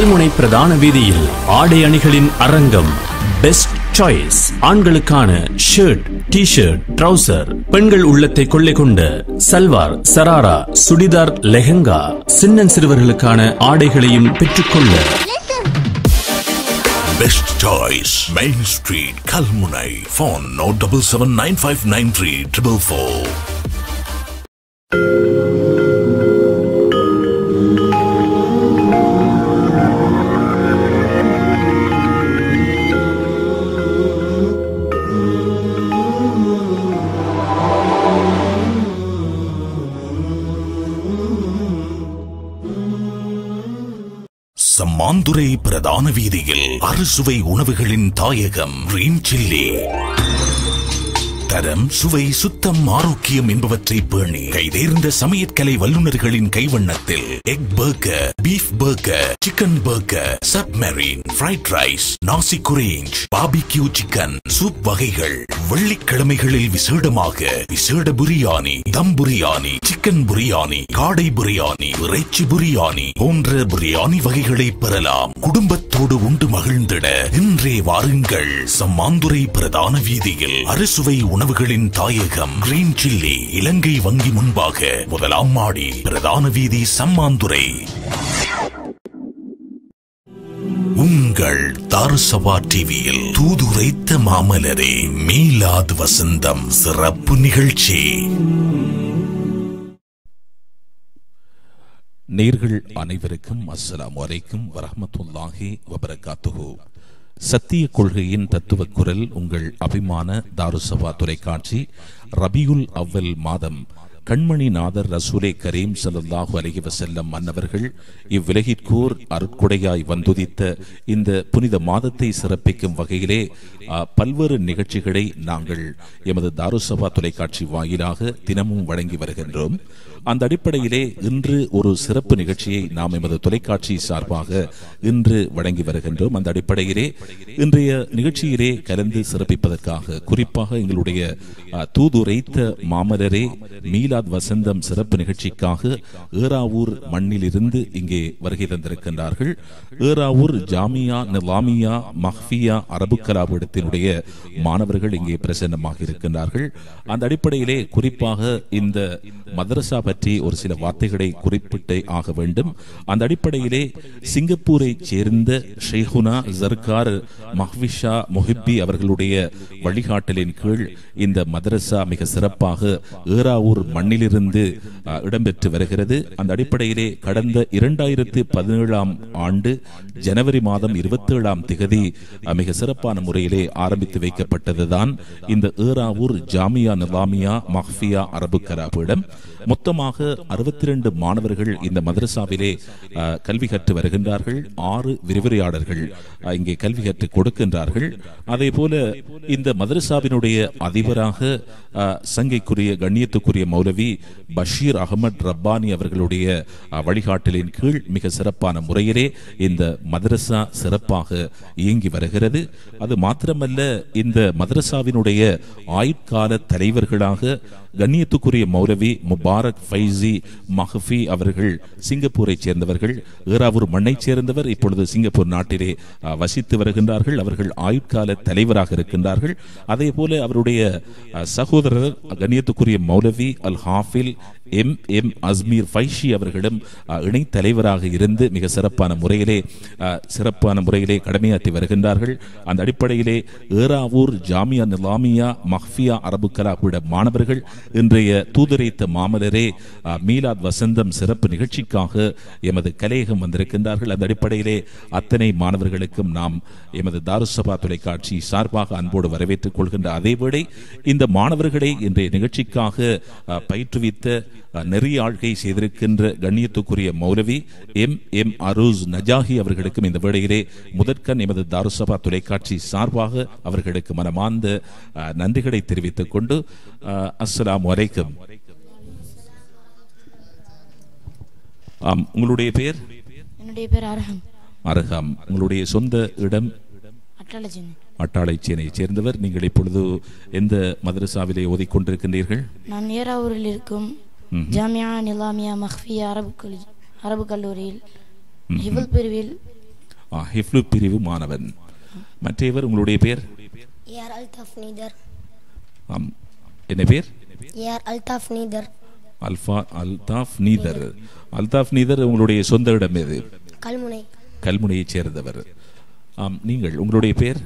கல்முனை பிரதான வீதியில் ஆடை அணிகளின் அரங்கம். பெஸ்ட் சாய்ஸ் ஆண்களுக்கான ஷர்ட் டி ஷர்ட் ட்ரௌசர் பெண்கள் உள்ளத்தை கொள்ளை கொண்ட சல்வார் சராரா சுடிதார் லெஹங்கா சின்னன் சிறுவர்களுக்கான ஆடைகளையும் பெற்றுக்கொள்ள. Best choice main street Kalmunai phone no double seven nine five nine three triple four Sammanthurai பிரதான வீதியில் அறுசுவை உணவுகளின் தாயகம் கிரீன் சில்லி. தரம் சுவை சுத்தம் ஆரோக்கியம் என்பவற்றை பேணி கைதேர்ந்த சமையற்கலை வல்லுநர்களின் கைவண்ணத்தில் egg burger beef burger chicken burger submarine fried rice நாசி குரேஞ்ச் பாபிக்யூ சிக்கன் சூப் வகைகள் வெள்ளிக்கிழமைகளில் விசேடமாக விசேட பிரியாணி தம் பிரியாணி சிக்கன் பிரியாணி காடை பிரியாணி இறைச்சி பிரியாணி போன்ற பிரியாணி வகைகளை பெறலாம். குடும்பத்தோடு உண்டு மகிழ்ந்திட இன்றே வாருங்கள். சம்மாந்துரை பிரதான வீதியில் அறுசுவை உணவுகளின் தாயகம் கிரீன் சில்லி இலங்கை வங்கி முன்பாக முதலாம் மாடி பிரதான வீதி சம்மாந்துரை உங்கள் தாரசபா டிவியில் தூதுரைத்த மாமலரே மீலாத் வசந்தம் சிறப்பு நிகழ்ச்சி. நேர்கள் அனைவருக்கும் அஸ்ஸலாமு வரைக்கும் வரமத்துல்லாஹி வபரகாத்துஹு. சத்திய கொள்கையின் தத்துவ குரல் உங்கள் அபிமான தாருசபா தொலைக்காட்சி ரபியுல் அவ்வல் மாதம். கண்மணி நாதர் ரசூலே கரீம் ஸல்லல்லாஹு அலகி வசல்லம் மன்னவர்கள் இவ்விலகிற்கோர் அருட்கொடையாய் வந்துதித்த இந்த புனித மாதத்தை சிறப்பிக்கும் வகையிலே பல்வேறு நிகழ்ச்சிகளை நாங்கள் எமது தாருசபா தொலைக்காட்சி வாயிலாக தினமும் வழங்கி வருகின்றோம். அந்த அடிப்படையிலே இன்று ஒரு சிறப்பு நிகழ்ச்சியை நாம் எமது தொலைக்காட்சி சார்பாக இன்று வழங்கி வருகின்றோம். அந்த அடிப்படையிலே இன்றைய நிகழ்ச்சியிலே கலந்து சிறப்பிப்பதற்காக குறிப்பாக எங்களுடைய தூதுரைத்த மாமலரே மீலாத் வசந்தம் சிறப்பு நிகழ்ச்சிக்காக ஏராவூர் மண்ணிலிருந்து இங்கே வருகை தந்திருக்கின்றார்கள். ஏராவூர் ஜாமியா நிலாமியா மஹ்பியா அரபு கலாபீடத்தினுடைய மாணவர்கள் இங்கே பிரசன்னமாக இருக்கின்றார்கள். அந்த அடிப்படையிலே குறிப்பாக இந்த மதரசா பற்றி ஒரு சில வார்த்தைகளை குறிப்பிட்டே ஆக வேண்டும். அந்த அடிப்படையிலே சிங்கப்பூரை சேர்ந்த ஷேஹுனா ஜர்கார் மஹ்விஷா மொஹிப்பி அவர்களுடைய வழிகாட்டலின் கீழ் இந்த மதரசா மிக சிறப்பாக ஏராவூர் மண்ணிலிருந்து இடம்பெற்று வருகிறது. அந்த அடிப்படையிலே கடந்த இரண்டாயிரத்து பதினேழாம் ஆண்டு ஜனவரி மாதம் இருபத்தி ஏழாம் திகதி மிக சிறப்பான முறையிலே ஆரம்பித்து வைக்கப்பட்டதுதான் இந்த ஏறாவூர் ஜாமியா நிலாமியா மஹ்பியா அரபு கராபீடம். மொத்தமாக அறுபத்தி ரெண்டு மாணவர்கள் இந்த மதரசாவிலே கல்வி கற்று வருகின்றார்கள். ஆறு விரிவுரையாளர்கள் இங்கே கல்வி கற்று கொடுக்கின்றார்கள். அதே போல இந்த மதரசாவினுடைய அதிபராக சங்கைக்குரிய கண்ணியத்துக்குரிய மௌலவி பஷீர் அகமது ரப்பானி அவர்களுடைய வழிகாட்டலின் கீழ் மிக சிறப்பான முறையிலே இந்த மதரசா சிறப்பாக இயங்கி வருகிறது. அது மாத்திரமல்ல இந்த மதரசாவினுடைய ஆயுட்கால தலைவர்களாக கண்ணியத்துக்குரிய மௌலவி முபாரக் ஃபைசி மஹஃபி அவர்கள் சிங்கப்பூரை சேர்ந்தவர்கள் ஏறாவூர் மண்ணை சேர்ந்தவர் இப்பொழுது சிங்கப்பூர் நாட்டிலே வசித்து வருகின்றார்கள். அவர்கள் ஆயுட்கால தலைவராக இருக்கின்றார்கள். அதே போல அவருடைய சகோதரர் கண்ணியத்துக்குரிய மௌலவி அல் ஹாஃபில் எம் எம் அஸ்மீர் ஃபைஷி அவர்களும் இணைத்தலைவராக தலைவராக இருந்து மிக சிறப்பான முறையிலே சிறப்பான முறையிலே கடமையாற்றி வருகின்றார்கள். அந்த அடிப்படையிலே ஏறாவூர் ஜாமியா நிலாமியா மஹ்ஃபியா அரபு கலாபீட மாணவர்கள் இன்றைய தூதுரைத்த மாமலரே மீலாத் வசந்தம் சிறப்பு நிகழ்ச்சிக்காக எமது கலையகம் வந்திருக்கின்றார்கள். அந்த அடிப்படையிலே அத்தனை மாணவர்களுக்கும் நாம் எமது தாருசபா தொலைக்காட்சி சார்பாக அன்போடு வரவேற்றுக் கொள்கின்ற அதேவேளை இந்த மாணவர்களை இன்றைய நிகழ்ச்சிக்காக பயிற்றுவித்த அஹ், நெறியாழ்கை செய்திருக்கின்ற கண்ணியத்துக்குரிய மௌலவி எம். எம். அரூஸ் நஜாஹி அவர்களுக்கும் இந்த வேளையிலே முதற்கண் எமது தாருசபா தொலைக்காட்சி சார்பாக அவர்களுக்கு மனமார்ந்த நன்றிகளை தெரிவித்துக் கொண்டு அஹ், அஸ்ஸலாமு அலைக்கும். ஆம் உங்களுடைய பேர்? என்னுடைய பேர் அரகம் அரகாம் உங்களுடைய சொந்த இடம்? அட்டாளைச்சேனையை சேர்ந்தவர். நீங்கள் இப்பொழுது எந்த மதரசாவிலே ஓதிக்கொண்டிருக்கின்றீர்கள்? நான் ஏராவூரில் இருக்கும் ஜாமியா நிலாமியா மஹ்பியா அரபு கல்லூரி அரபு கல்லூரியில் ஹிபல் பிரிவில் ஆ, ஹிஃப்லு பிரிவு மாணவன். மற்றவர் உங்களுடைய பேர்? AR Althaf neither. ஆம். என்ன பேர்? AR Althaf neither. அல்ஃபா அல்தாஃப் நீதர். அல்தாஃப் நீதர் உங்களுடைய சொந்த இடம் எது? கல்முனை. கல்முனையைச் சேர்ந்தவர். ஆம் நீங்கள் உங்களுடைய பேர்?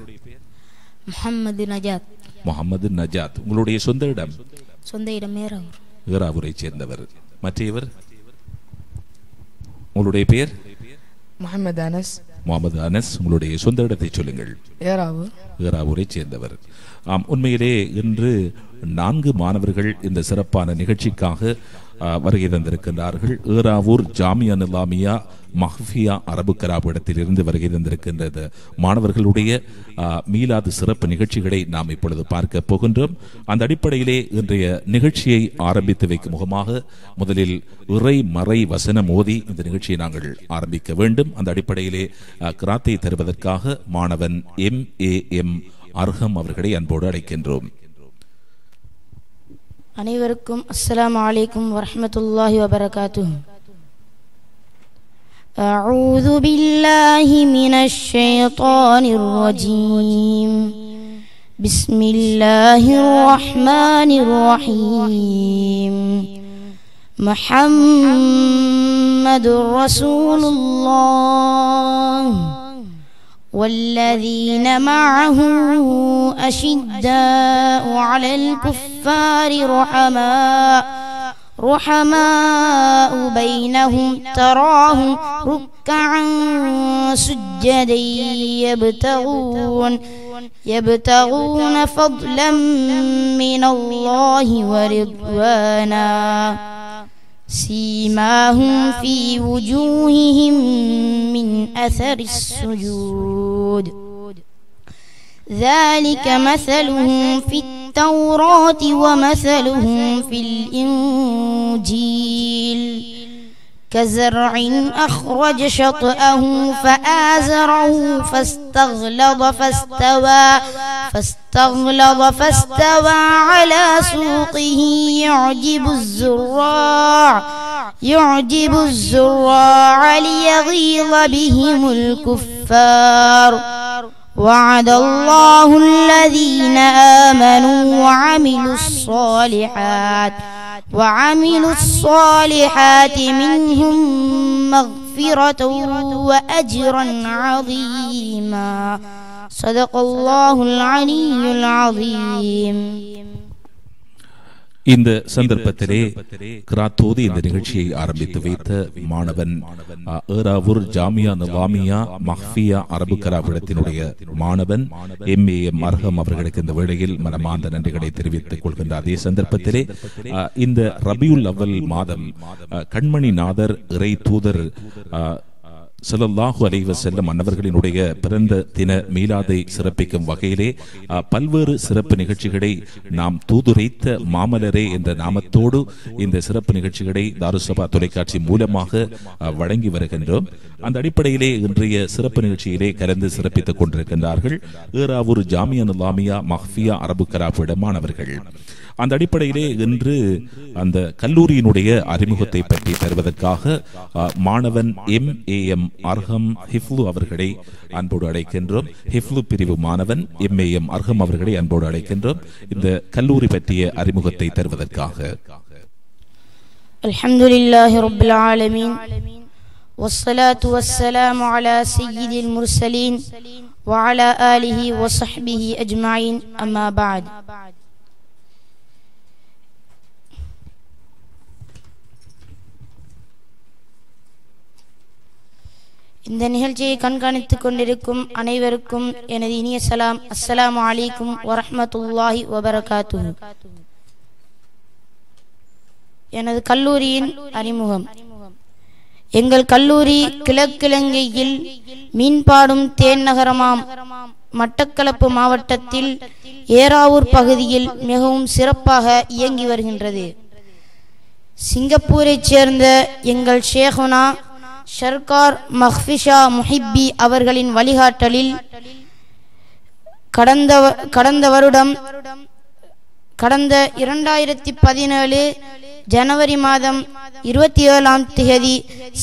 முஹம்மது நஜாத். முகமது நஜாத். உங்களுடைய சொந்த இடம்? சொந்த இடம் ஏறாவூர் ஈராவூரைச் சேர்ந்தவர். மற்றவர் உங்களுடைய பேர் முகமது அனஸ். முகமது அனஸ் உங்களுடைய சொந்த இடத்தை சொல்லுங்கள். ஏராவூர் ஈராவூரைச் சேர்ந்தவர். ஆம் உண்மையிலே இன்று நான்கு மாணவர்கள் இந்த சிறப்பான நிகழ்ச்சிக்காக வருகை தந்திருக்கின்றார்கள். ஏராவூர் ஜாமியா நிலாமியா மஹ்ஃபியா அரபு கராபிடத்தில் வருகை தந்திருக்கின்றது. மாணவர்களுடைய ஆ, மீலாது சிறப்பு நிகழ்ச்சிகளை நாம் இப்பொழுது பார்க்க போகின்றோம். அந்த அடிப்படையிலே இன்றைய நிகழ்ச்சியை ஆரம்பித்து வைக்கும் முகமாக முதலில் இறை மறை வசனம் ஓதி இந்த நிகழ்ச்சியை நாங்கள் ஆரம்பிக்க வேண்டும். அந்த அடிப்படையிலே கிராத்தை தருவதற்காக மாணவன் எம் ஏ எம் அர்ஹம் அவர்களை அன்போடு அழைக்கின்றோம். அனைவருக்கும் அஸ்ஸலாமு அலைக்கும் வரஹ்மத்துல்லாஹி வபரகாத்துஹு أعوذ بالله من الشيطان الرجيم بسم الله الرحمن الرحيم محمد رسول الله والذين معه أشداء على الكفار رحماء رحماء بينهم تراهم ركعا سجدا يبتغون يبتغون فضلا من الله ورضوانا. سيماهم في وجوههم من أثر السجود. ذلك مثلهم في التوراة ومثلهم في الإنجيل. كزرع أخرج شطأه فآزره فاستغلظ فاستوى فاستغلظ فاستوى على سوقه. يعجب الزراع يعجب الزراع ليغيظ بهم الكفار. وعد الله الذين آمنوا وعملوا الصالحات. وعملوا الصالحات منهم مغفرة وأجرا عظيما. صدق الله العلي العظيم. இந்த சந்தர்ப்பத்திலே கிராத்தோது இந்த நிகழ்ச்சியை ஆரம்பித்து வைத்த மாணவன் ஏராவூர் ஜாமியா நவாமியா மஹ்ஃபியா அரபு கராபிடத்தினுடைய மாணவன் எம். ஏ. எம். அர்ஹம் அவர்களுக்கு இந்த வேளையில் மனமார்ந்த நன்றிகளை தெரிவித்துக் கொள்கின்ற அதே சந்தர்ப்பத்திலே இந்த ரபியுல் அவ்வல் மாதம் கண்மணி நாதர் இறை தூதர் செல்லல்லாஹு அலைவ செல்லம் வஸல்லம் அன்னவர்களினுடைய பிறந்த தின மீலாதை சிறப்பிக்கும் வகையிலே பல்வேறு சிறப்பு நிகழ்ச்சிகளை நாம் தூதுரைத்த மாமலரே என்ற நாமத்தோடு இந்த சிறப்பு நிகழ்ச்சிகளை தாருசபா தொலைக்காட்சி மூலமாக வழங்கி வருகின்றோம். அந்த அடிப்படையிலே இன்றைய சிறப்பு நிகழ்ச்சியிலே கலந்து சிறப்பித்துக் கொண்டிருக்கின்றார்கள் ஏராவூர் ஜாமியா லாமியா மஹ்ஃபியா அரபு கராபிட மாணவர்கள் அந்த அடிப்படையிலே இன்று அந்த கல்லூரியினுடைய அறிமுகத்தை பற்றி தருவதற்காக அ, மாணவன் M A M Arham Hiflu அவர்களை அன்போடு அழைக்கின்றோம் ஹிஃப்லு பிரிவு மாணவன் எம் ஏ எம் அர்ஹம் அவர்களை அன்போடு அழைக்கின்றோம் இந்த கல்லூரி பற்றிய அறிமுகத்தை தருவதற்காக الحمد لله رب العالمين والصلاة والسلام على سيد المرسلين وعلى آله وصحبه أجمعين أما بعد இந்த நிகழ்ச்சியை கண்காணித்துக் கொண்டிருக்கும் அனைவருக்கும் எனது இனிய சலாம். அஸ்ஸலாமு அலைக்கும் வரஹ்மத்துல்லாஹி வபரகாத்து எனது கல்லூரியின் அறிமுகம். எங்கள் கல்லூரி கிழக்கிழங்கையில் மீன்பாடும் தேன் நகரமாம். மட்டக்களப்பு மாவட்டத்தில் ஏராவூர் பகுதியில் மிகவும் சிறப்பாக இயங்கி வருகின்றது. சிங்கப்பூரைச் சேர்ந்த எங்கள் ஷேகுனா ஷர்கார் மஹ்ஃபிஷா முஹிப்பி அவர்களின் வழிகாட்டலில் கடந்த கடந்த வருடம் கடந்த இரண்டாயிரத்தி பதினேழு ஜனவரி மாதம் இருபத்தி ஏழாம் திகதி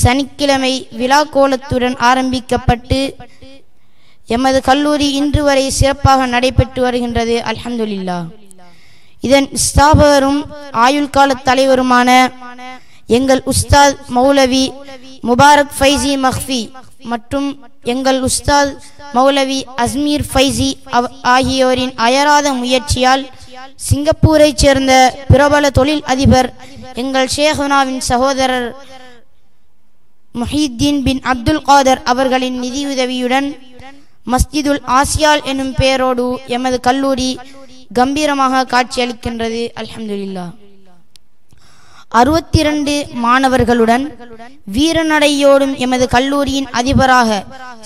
சனிக்கிழமை விழாக்கோலத்துடன் ஆரம்பிக்கப்பட்டு எமது கல்லூரி இன்று வரை சிறப்பாக நடைபெற்று வருகின்றது. அல்ஹம்துலில்லா இதன் ஸ்தாபகரும் ஆயுள் கால தலைவருமான எங்கள் உஸ்தாத் மௌலவி முபாரக் ஃபைசி மஹ்ஃபி மற்றும் எங்கள் உஸ்தாத் மௌலவி அஸ்மீர் ஃபைசி ஆகியோரின் அயராத முயற்சியால் சிங்கப்பூரைச் சேர்ந்த பிரபல தொழில் அதிபர் எங்கள் ஷேஹுனாவின் சகோதரர் முஹீத்தீன் பின் அப்துல் காதர் அவர்களின் நிதியுதவியுடன் மஸ்ஜிதுல் ஆசியால் எனும் பெயரோடு எமது கல்லூரி கம்பீரமாக காட்சியளிக்கின்றது. அலமதுல்லா அறுபத்தி இரண்டு மாணவர்களுடன் வீரநடையோடும் எமது கல்லூரியின் அதிபராக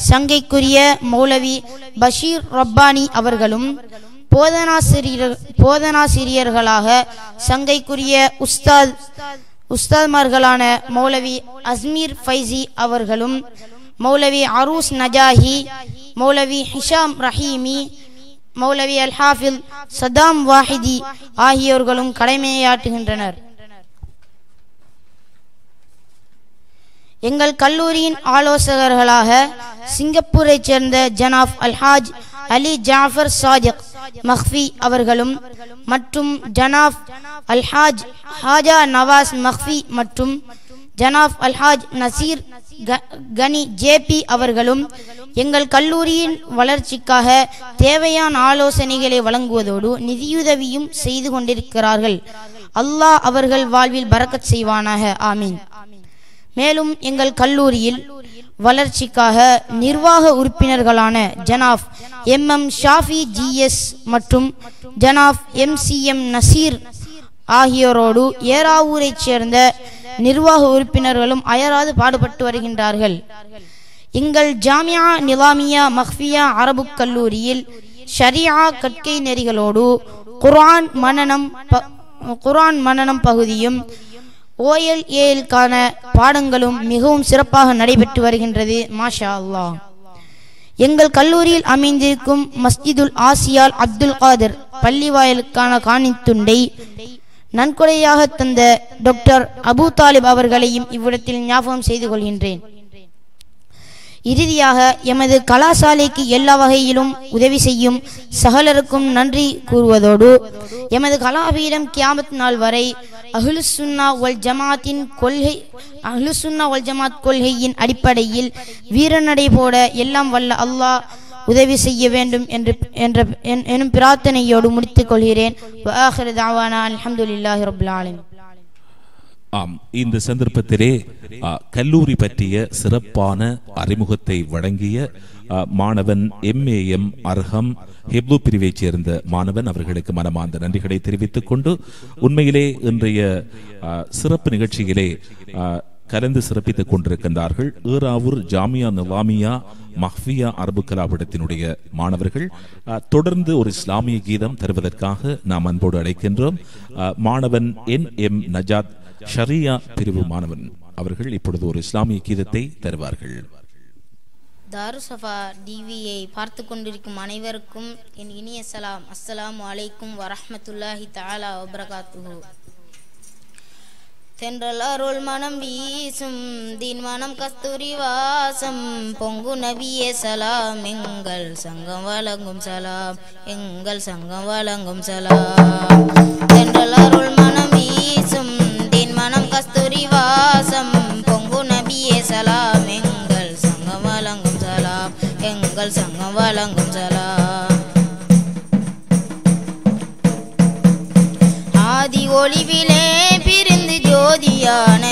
சங்கைக்குரிய மௌலவி பஷீர் ரப்பானி அவர்களும் போதனாசிரியர் போதனாசிரியர்களாக சங்கைக்குரிய உஸ்தாத் உஸ்தாத்மார்களான மௌலவி அஸ்மீர் ஃபைசி அவர்களும் மௌலவி அரூஸ் நஜாஹி மௌலவி ஹிஷாம் ரஹீமி மௌலவி அல் ஹாஃபில் சதாம் வாஹிதி ஆகியோர்களும் கடமையாற்றுகின்றனர். எங்கள் கல்லூரியின் ஆலோசகர்களாக சிங்கப்பூரைச் சேர்ந்த ஜனாப் அல்ஹாஜ் அலி ஜாஃபர் சாஜக் மஹ்ஃபி அவர்களும் மற்றும் ஜனாப் அல்ஹாஜ் ஹாஜா நவாஸ் மஹ்ஃபி மற்றும் ஜனாப் அல்ஹாஜ் நசீர் க- கனி ஜேபி அவர்களும் எங்கள் கல்லூரியின் வளர்ச்சிக்காக தேவையான ஆலோசனைகளை வழங்குவதோடு நிதியுதவியும் செய்து கொண்டிருக்கிறார்கள். அல்லாஹ் அவர்கள் வாழ்வில் பறக்கச் செய்வானாக. ஆமீன். மேலும் எங்கள் கல்லூரியில் வளர்ச்சிக்காக நிர்வாக உறுப்பினர்களான ஜனாப் எம் எம் ஷாஃபி ஜிஎஸ் மற்றும் ஜனாப் எம் சி எம் நசீர் ஆகியோரோடு ஏராவூரைச் சேர்ந்த நிர்வாக உறுப்பினர்களும் அயராது பாடுபட்டு வருகின்றார்கள். எங்கள் ஜாமியா நிலாமியா மஹ்ஃபியா அரபுக் கல்லூரியில் ஷரியா கற்கை நெறிகளோடு குரான் மனநம் ப- மனநம் பகுதியும் ஓஎல்ஏலுக்கான பாடங்களும் மிகவும் சிறப்பாக நடைபெற்று வருகின்றது மாஷா அல்லா எங்கள் கல்லூரியில் அமைந்திருக்கும் மஸ்ஜிதுல் ஆசியால் அப்துல் காதர் பள்ளிவாயலுக்கான காணித்துண்டை நன்கொடையாக தந்த டாக்டர் அபு தாலிப் அவர்களையும் இவ்விடத்தில் ஞாபகம் செய்து கொள்கின்றேன். இறுதியாக எமது கலாசாலைக்கு எல்லா வகையிலும் உதவி செய்யும் சகலருக்கும் நன்றி கூறுவதோடு எமது கலாபீடம் கியாமத் நாள் வரை அஹ்லுசுன்னா வல் ஜமாத்தின் கொள்கை அஹ்லுசுன்னா வல் ஜமாத் கொள்கையின் அடிப்படையில் வீரநடை போட எல்லாம் வல்ல அல்லாஹ் உதவி செய்ய வேண்டும் என்று என்ற என்- எனும் பிரார்த்தனையோடு முடித்துக் கொள்கிறேன். அலமதுல்லாஹி தஅவானா ஆம் இந்த சந்தர்ப்பத்திலே கல்லூரி பற்றிய சிறப்பான அறிமுகத்தை வழங்கிய மாணவன் எம்ஏஎம் அர்ஹம் ஹெப்லு பிரிவைச் சேர்ந்த மாணவன் அவர்களுக்கு மனமார்ந்த நன்றிகளை தெரிவித்துக் கொண்டு உண்மையிலே இன்றைய சிறப்பு நிகழ்ச்சியிலே கலந்து சிறப்பித்துக் கொண்டிருக்கின்றார்கள் ஈராவூர் ஜாமியா நிலாமியா மஹ்வியா அரபு கலாபீடத்தினுடைய மாணவர்கள். தொடர்ந்து ஒரு இஸ்லாமிய கீதம் தருவதற்காக நாம் அன்போடு அழைக்கின்றோம். மாணவன் என் எம் நஜாத் ஷரியா பிரிவு மாணவன். அவர்கள் இப்பொழுது ஒரு இஸ்லாமிய கீதத்தை தருவார்கள். தாருசஃபா டிவியை பார்த்து கொண்டிருக்கும் அனைவருக்கும் என் இனிய சலாம். அஸ்ஸலாமு வலைக்கும் வரஹ்மத்துல்லாஹி தாலா வபரகாத்துஹு. தென்றல் அருள் மனம் வீசும் தீன் மனம் கஸ்தூரி வாசம். பொங்கு நபியே சலாம் எங்கள் சங்கம் வழங்கும் சலாம் எங்கள் சங்கம் வழங்கும் சலாம். தென்றல் அருள் மனம் வீசும் எங்கள் சங்கம் வழங்கும் சலாம் ஆதி ஒளிவிலே பிரிந்து ஜோதியான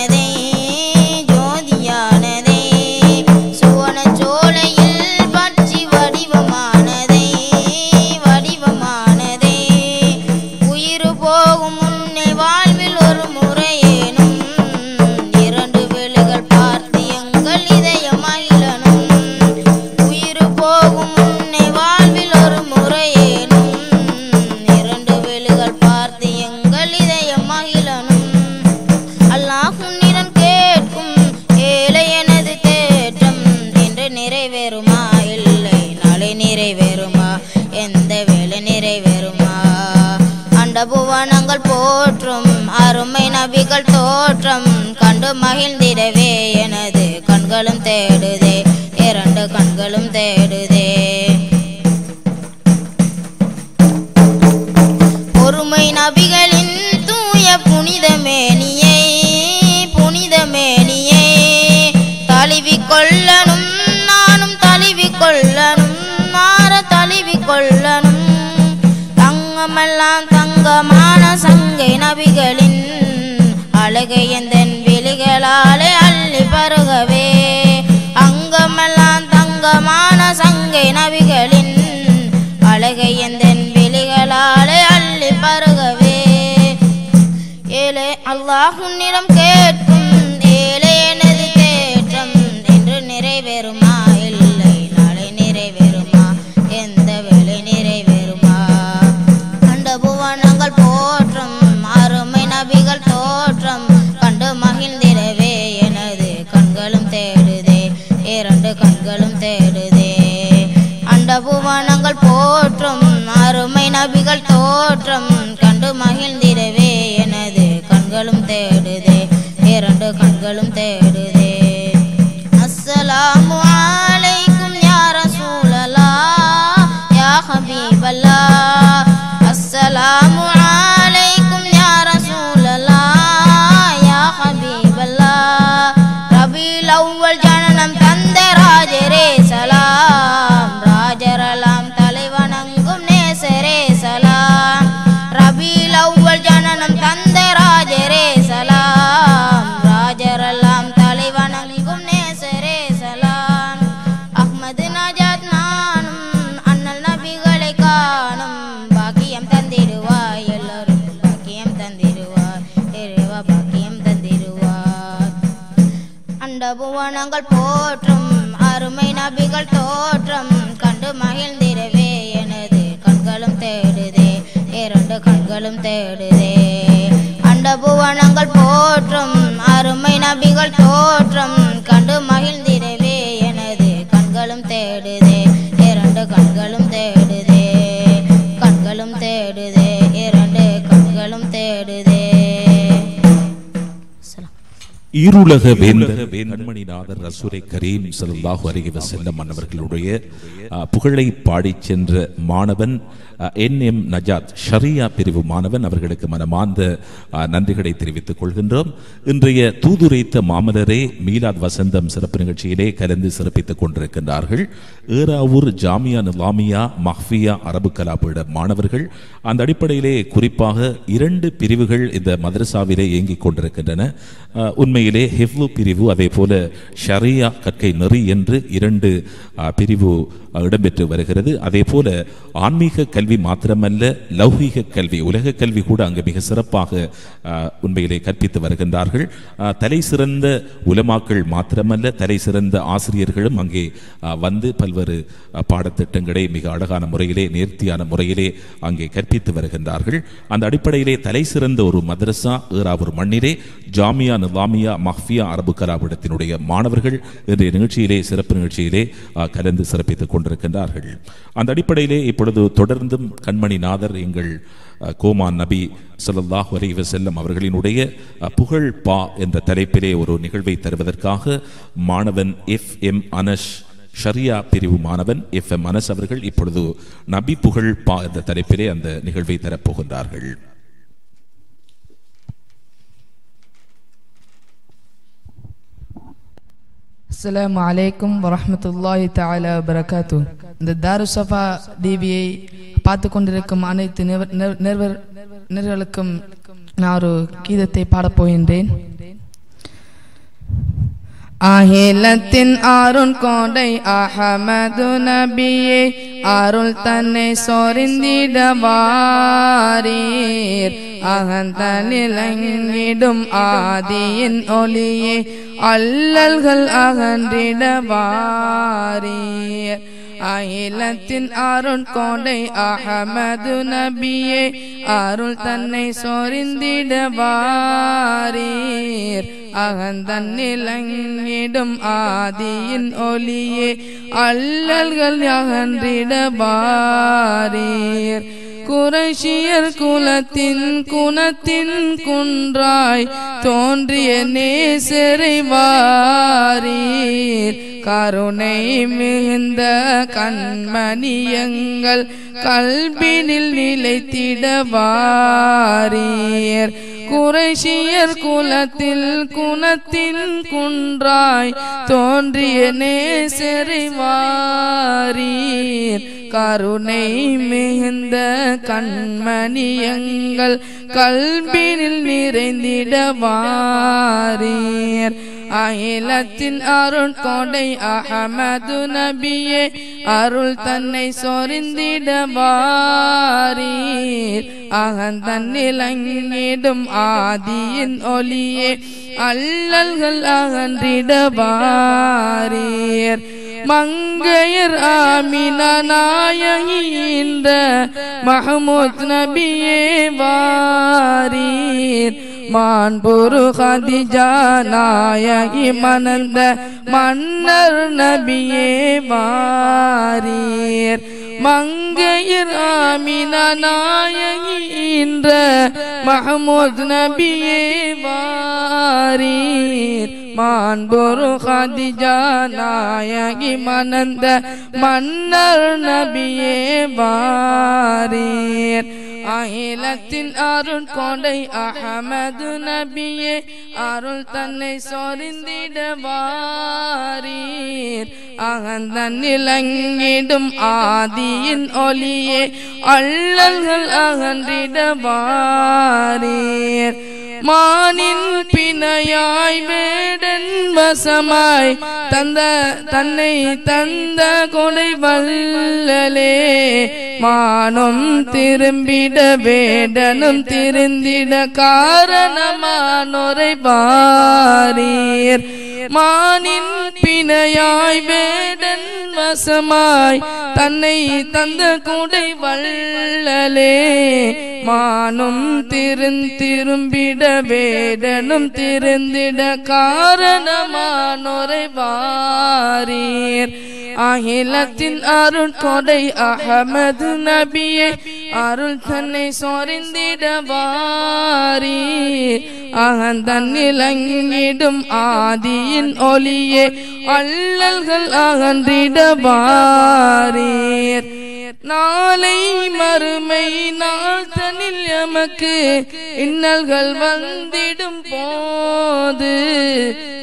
கண்களும் அருமை தோற்றம் கண்டு மகிழ்ந்திரவே எனது கண்களும் தேடுதே. இரண்டு கண்களும் தேடுதே. அண்ட புவனங்கள் போற்றும் அருமை நபிகள் தோற்றம் ஈருலக வேந்தர் கண்மணிநாதர் ரசூரை கரீம் ஸல்லல்லாஹு அலைஹி வஸல்லம் மன்னவர்களுடைய புகழை பாடிச் சென்ற மாணவன் என் எம் நஜாத் ஷரியா பிரிவு மாணவன் அவர்களுக்கு மனமார்ந்த நன்றிகளை தெரிவித்துக் கொள்கின்றோம். இன்றைய தூதுரைத்த மாமலரே மீலாத் வசந்தம் சிறப்பு நிகழ்ச்சியிலே கலந்து சிறப்பித்துக் கொண்டிருக்கின்றார்கள். ஏராவூர் ஜாமியா நிலாமியா மஹ்ஃபியா அரபு கலாபீட மாணவர்கள் அந்த அடிப்படையிலே குறிப்பாக இரண்டு பிரிவுகள் இந்த மதரசாவிலே இயங்கிக் கொண்டிருக்கின்றன. உண்மையிலே ஹெவ்வு பிரிவு அதே போல ஷரியா கற்கை நெறி என்று இரண்டு பிரிவு இடம்பெற்று வருகிறது. அதே போல ஆன்மீக கல்வி மாத்திரமல்ல லௌகீக கல்வி உலக கல்வி கூட அங்கு மிக சிறப்பாக உண்மையிலே கற்பித்து வருகின்றார்கள். தலை சிறந்த உலமாக்கள் மாத்திரமல்ல தலை சிறந்த ஆசிரியர்களும் அங்கே வந்து பல்வேறு பாடத்திட்டங்களை மிக அழகான முறையிலே நேர்த்தியான முறையிலே அங்கே கற்பித்து வருகின்றார்கள். அந்த அடிப்படையிலே தலை சிறந்த ஒரு மதரசா ஏறாவூர் மண்ணிலே ஜாமியா நிலாமியா மஹ்பியா அரபு கலாபீடத்தினுடைய மாணவர்கள் இன்றைய நிகழ்ச்சியிலே சிறப்பு நிகழ்ச்சியிலே கலந்து சிறப்பித்துக் கொண்டு கொண்டிருக்கின்றார்கள். அந்த அடிப்படையிலே இப்பொழுது தொடர்ந்தும் கண்மணி நாதர் எங்கள் கோமான் நபி சல்லாஹ் வரைவ செல்லம் அவர்களினுடைய புகழ் பா என்ற தலைப்பிலே ஒரு நிகழ்வை தருவதற்காக மாணவன் எஃப் எம் அனஷ் ஷரியா பிரிவு மாணவன் எஃப் எம் அனஸ் அவர்கள் இப்பொழுது நபி புகழ் பா என்ற தலைப்பிலே அந்த நிகழ்வை தரப்போகின்றார்கள். அஸ்லாம் அலைக்கும் வரஹ்மத்துல்லாஹி தஆலா வரகாத்து இந்த தாருசஃபா டிவியை பார்த்து கொண்டிருக்கும் அனைத்து நிவர்- நிர்- நான் ஒரு கீதத்தை பாடப் போகின்றேன். அகிலத்தின் அருண் கோடை அகமது நபியே அருள் தன்னை சொரிந்திடவாரீர். அகந்தனிலங்கிடும் ஆதியின் ஒளியே அல்லல்கள் அகன்றிடவாரீர். அகிலத்தின் அருள் கோடை அகமது நபியே அருள் தன்னை சொரிந்திடவாரீர். அகந்தன் நிலங்கிடும் ஆதியின் ஒளியே அல்லல்கள் அகன்றிடவாரீர். குரஷியர் குலத்தின் குணத்தின் குன்றாய் தோன்றிய நேசரை வாரீர். கருணை மிகுந்த கண்மணியங்கள் கல்பினில் நிலைத்திடவாரீர். குறைஷியர் குலத்தில் குணத்தின் குன்றாய் தோன்றிய நேசறிவாரீர். கருணை மிகுந்த கண்மணியங்கள் கல்பினில் நிறைந்திடவாரீர். அகிலத்தின் அருள் கொடை அகமது நபியே அருள் தன்னை சொரிந்திடவாரீர் அகந்தன்னில் அங்கிடும் ஆதியின் ஒளியே அல்லல்கள் அகன்றிடவாரீர் மங்கையர் ஆமின நாயகின்ற மஹமூத் நபியே வாரீர். மான்புரு ஹதிஜா நாயகி மணந்த மன்னர் நபியே வாரீர். மங்கையர் ஆமின நாயகின்ற மஹமூத் நபியே வாரீர். மான்பொரு ஹதிஜா நாயகி மணந்த மன்னர் நபியே வாரீர். அகிலத்தின் அருள் கொடை அகமது நபியே அருள் தன்னை சொரிந்திடவாரீர் அகந்தன்னில் அங்கிடும் ஆதியின் ஒளியே அள்ளல்கள் அகன்றிடவாரீர் மானின் பிணையாய் வேடன் வசமாய் தந்த தன்னை தந்த கொடை வல்லலே மானம் திரும்பிட வேடனும் திருந்திட காரணமானோரை பாரீர் மானின் பிணையாய் வேடன் வசமாய் தன்னை தந்த குடை வள்ளலே. மானும் திருந்திரும்பிட வேடனும் திருந்திட காரணமானொரை வாரீர். அகிலத்தின் அருள் கொடை அகமது நபியே. அருள் தன்னை சொரிந்திடவாரீர் அகந்தன் அங்கிடும் ஆதியின் ஒளியே அல்லல்கள் அகன்றிடவாரீர். நாளை மறுமை நாள் தனில் எமக்கு இன்னல்கள் வந்திடும் போது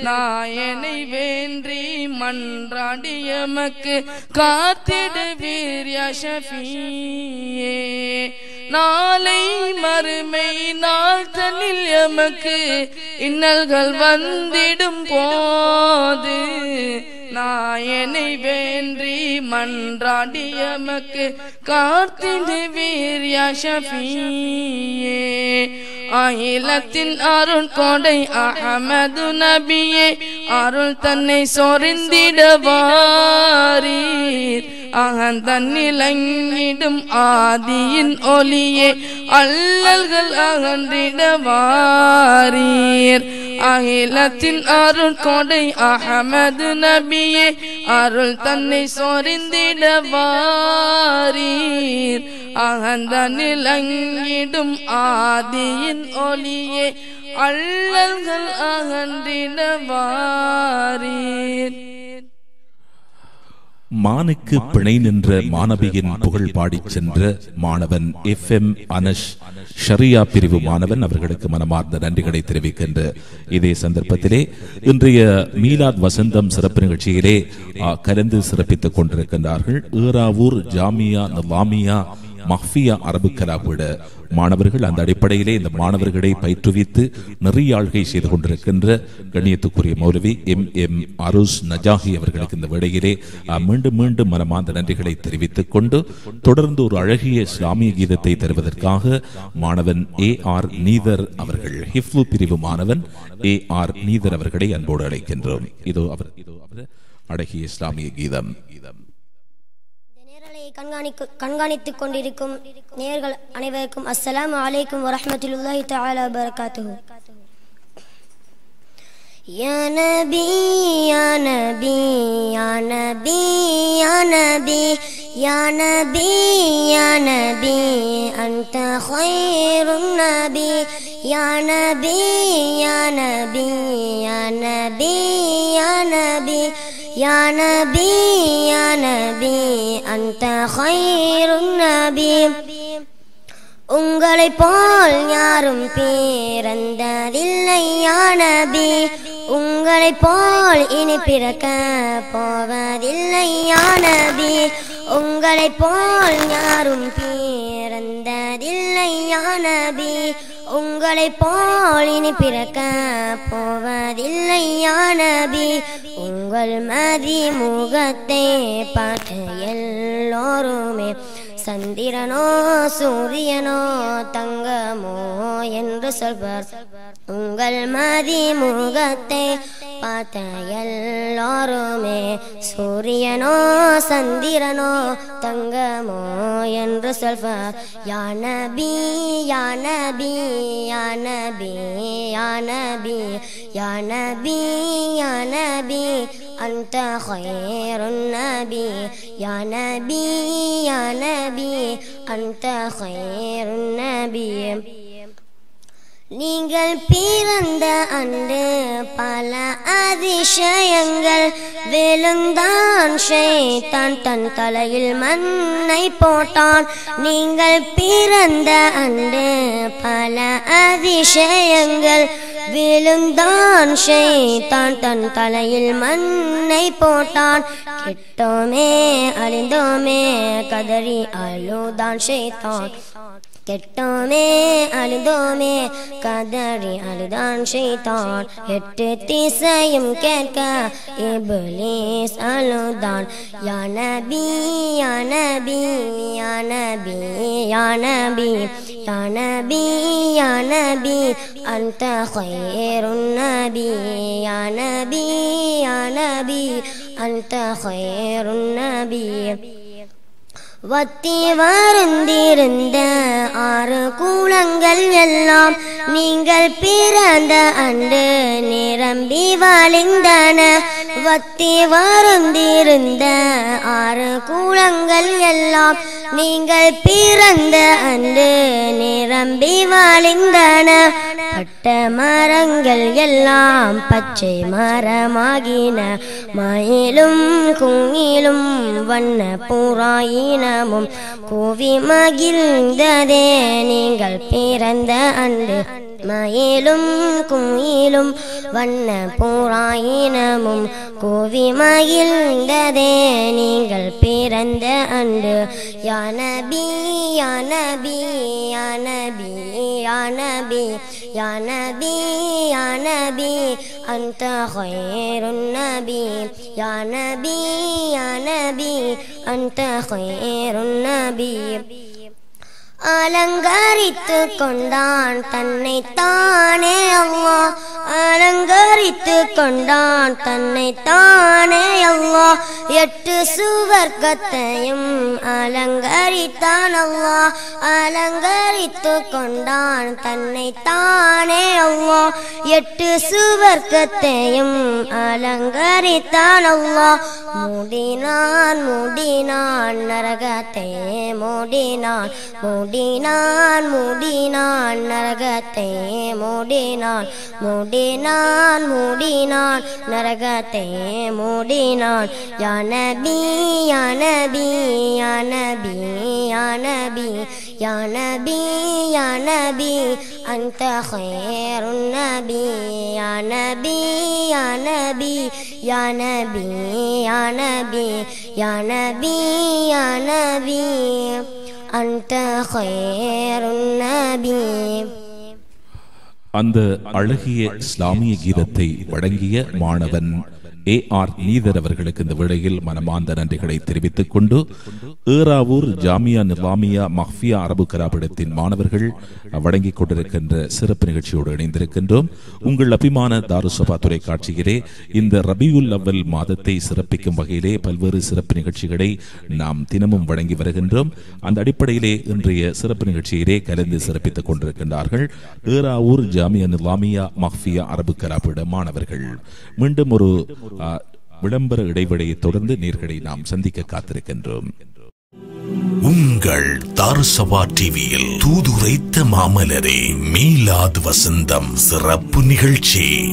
நாயனை வேன்றி மன்றாடி எமக்கு காத்திடுவீர் யஷபியே. நாளை மறுமை நாள் தனில் எமக்கு இன்னல்கள் வந்திடும் போது நாயனை வேன்றி மன்றாடியமக்கு எமக்கு காத்திடுவீர் யஷபியே அகிலத்தின் அருள் கொடை அகமது நபியே அருள் தன்னை சொரிந்திடவாரீர். அகந்தன்னில் அங்கிடும் ஆதியின் ஒலியே அல்லல்கள் அகன்றிடவாரீர். அகிலத்தின் அருள் கொடை அகமது நபியே அருள் தன்னை சொரிந்திடவாரீர். அகந்தனில் அங்கிடும் ஆதியின் ஒளியே அல்லல்கள் அகன்றிடவாரீர். மானுக்கு பிணை நின்ற மாணவியின் புகழ் பாடிச் சென்ற மாணவன் எஃப் எம் அனஷ் ஷரியா பிரிவு மாணவன் அவர்களுக்கு மனமார்ந்த நன்றிகளை தெரிவிக்கின்ற இதே சந்தர்ப்பத்திலே இன்றைய மீலாத் வசந்தம் சிறப்பு நிகழ்ச்சியிலே கலந்து சிறப்பித்துக் கொண்டிருக்கின்றார்கள். ஈராவூர் ஜாமியா நலாமியா மஹ்பியா அரபு கலாவிட மாணவர்கள் அந்த அடிப்படையிலே இந்த மாணவர்களை பயிற்றுவித்து நெறியாழ்கை செய்து கொண்டிருக்கின்ற கண்ணியத்துக்குரிய மௌலவி எம். எம். அருஸ் நஜாஹி அவர்களுக்கு இந்த வேளையிலே மீண்டும் மீண்டும் மனமார்ந்த நன்றிகளை தெரிவித்துக் கொண்டு தொடர்ந்து ஒரு அழகிய இஸ்லாமிய கீதத்தை தருவதற்காக மாணவன் ஏ. ஆர். நீதர் அவர்கள் ஹிஃப்லு பிரிவு மாணவன் ஏ. ஆர். நீதர் அவர்களை அன்போடு அழைக்கின்றோம். இதோ அவர் இதோ அவர் அழகிய இஸ்லாமிய கீதம் கீதம். கண்காணிக்கு கண்காணித்துக் கொண்டிருக்கும் நேர்கள் அனைவருக்கும் அஸ்ஸலாமு அலைக்கும் வரஹ்மத்துல்லாஹி தஆலா வபரகாத்துஹு يا نبي يا نبي يا نبي يا نبي يا نبي يا نبي أنت خير النبي يا نبي يا نبي يا نبي يا نبي يا نبي يا نبي أنت خير النبي உங்களை போல் யாரும் பிறந்ததில்லை யா நபி உங்களைப் போல் இனி பிறக்க போவதில்லை யானபி உங்களைப் போல் யாரும் பிறந்ததில்லை யானபி உங்களைப் உங்களை இனி பிறக்க போவதில்லை யானபி உங்கள் மதி முகத்தை பார்த்த எல்லோருமே சந்திரனோ சூரியனோ தங்கமோ என்று சொல்வர் உங்கள் மதி முகத்தை பார்த்த எல்லோருமே சூரியனோ சந்திரனோ தங்கமோ என்று சொல்வர் யானபி யானபி யானபி யானபி யானபி யானபி أنت خير النبي يا نبي يا نبي أنت خير النبي. நீங்கள் பிறந்த அன்று பல அதிசயங்கள் விழுந்தான். ஷேத்தான் தன் தலையில் மண்ணை போட்டான். நீங்கள் பிறந்த அன்று பல அதிசயங்கள் விழுந்தான். ஷேத்தான் தன் தலையில் மண்ணை போட்டான். கெட்டோமே அழிந்தோமே கதறி அழுதான் ஷேத்தான் கெட்டோமே அழுதோமே கதறி அழுதான் ஷைத்தான் எட்டு திசையும் கேட்க இப்லீஸ் அழுதான் யா நபி யா நபி யா நபி யா நபி யா நபி யா நபி أنت خير النبي يا نبي يا نبي أنت خير النبي வத்தி வருந்திருந்த ஆறு கூலங்கள் எல்லாம் நீங்கள் பிறந்த அன்று நிரம்பி வழிந்தன. வத்தி வருந்திருந்த ஆறு கூலங்கள் எல்லாம் நீங்கள் பிறந்த அன்று நிரம்பி வழிந்தன. பட்ட மரங்கள் எல்லாம் பச்சை மரமாகின. மயிலும் குங்கிலும் வண்ண நாமும் கூவி மகிழ்ந்ததே. நீங்கள் பிறந்த அன்று மயிலும் குயிலும் வண்ண பூராயினமும் கூவி மகிழ்ந்ததே. நீங்கள் பிறந்த அன்று யானபி யானபி யானபி யானபி யானபி யானபி அந்த ஹொயருன்னபி யானபி யானபி அந்த ஹொயர் خير النبي அலங்கரித்து கொண்டான் தன்னை தானே அவ்வா. அலங்கரித்து கொண்டான் தன்னை தானே அவ்வா. எட்டு சுவர்க்கத்தையும் அலங்கரித்தான் அவ்வா. அலங்கரித்து கொண்டான் தன்னை தானே அவ்வா. எட்டு சுவர்க்கத்தையும் அலங்கரித்தான் அவ்வா. மூடினான் மூடினான் நரகத்தை மூடினான். மூடினான் மூடினான் நரகத்தை மூடினான் மூடினான் மூடினான் நரகத்தை மூடினான். யானபி யானபி யானபி யானபி யானபி யானபி அந்த ஹேருன் நபி யானபி யானபி யானபி யானபி யானபி யானபி. அந்த அழகிய இஸ்லாமிய கீதத்தை வழங்கிய மாணவன் ஏ ஆர் நீதர் அவர்களுக்கு இந்த வேளையில் மனமார்ந்த நன்றிகளை தெரிவித்துக் கொண்டு ஏறாவூர் ஜாமியா நிலாமியா மஹ்பியா அரபு கலாபிடத்தின் மாணவர்கள் வழங்கிக் கொண்டிருக்கின்ற சிறப்பு நிகழ்ச்சியோடு இணைந்திருக்கின்றோம். உங்கள் அபிமான தாருசபா தொலைக்காட்சியிலே இந்த ரபியுல் அவ்வல் மாதத்தை சிறப்பிக்கும் வகையிலே பல்வேறு சிறப்பு நிகழ்ச்சிகளை நாம் தினமும் வழங்கி வருகின்றோம். அந்த அடிப்படையிலே இன்றைய சிறப்பு நிகழ்ச்சியிலே கலந்து சிறப்பித்துக் கொண்டிருக்கின்றார்கள் ஏறாவூர் ஜாமியா நிலாமியா மஹ்பியா அரபு கலாபிட மாணவர்கள். மீண்டும் ஒரு விளம்பர இடைவெளியை தொடர்ந்து நேர்களை நாம் சந்திக்க காத்திருக்கின்றோம். உங்கள் தாருசபா டிவியில் தூதுரைத்த மாமலரே மீலாத் வசந்தம் சிறப்பு நிகழ்ச்சி.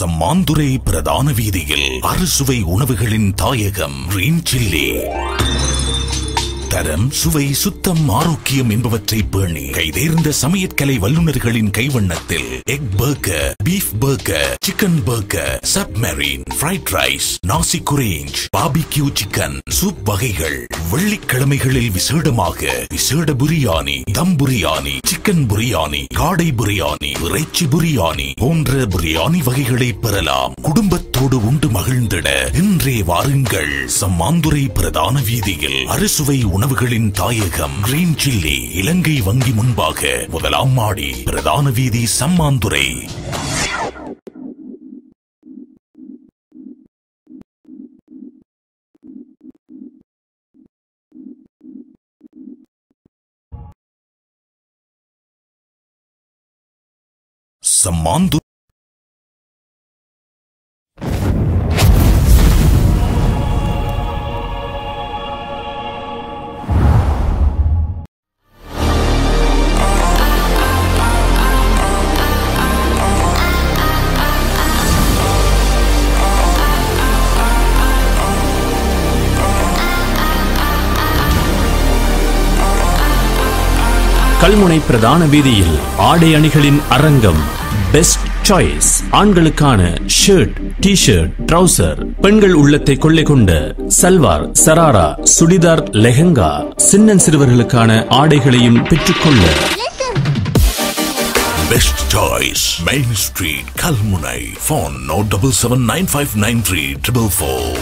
சம்மாந்துரை பிரதான வீதியில் அறுசுவை உணவுகளின் தாயகம் கிரீன் சில்லி தரம் சுவை சுத்தம் ஆரோக்கியம் என்பவற்றை பேணி கைதேர்ந்த சமையற்கலை வல்லுநர்களின் கைவண்ணத்தில் egg burger beef burger chicken burger submarine fried rice நாசி குரேஞ்ச் பாபிக்யூ சிக்கன் சூப் வகைகள் வெள்ளிக்கிழமைகளில் விசேடமாக விசேட புரியாணி தம் புரியாணி சிக்கன் புரியாணி காடை புரியாணி இறைச்சி புரியாணி போன்ற புரியாணி வகைகளை பெறலாம். குடும்பத்தோடு உண்டு மகிழ்ந்திட இன்றே வாருங்கள். சம்மாந்துரை பிரதான வீதியில் அறுசுவை உணவுகளின் தாயகம் கிரீன் சில்லி இலங்கை வங்கி முன்பாக முதலாம் மாடி பிரதான வீதி சம்மாந்துரை சம்மாந்து கல்முனை பிரதான வீதியில் ஆடை அணிகளின் அரங்கம். பெஸ்ட் சாய்ஸ் ஆண்களுக்கான ஷர்ட் டி ஷர்ட் ட்ரவுசர் பெண்கள் உள்ளத்தை கொள்ளை கொண்ட சல்வார் சராரா சுடிதார் லெஹங்கா. சின்னன் சிறுவர்களுக்கான ஆடைகளையும் பெற்றுக்கொள்ள. Best choice main street Kalmunai phone no double seven nine five nine three triple four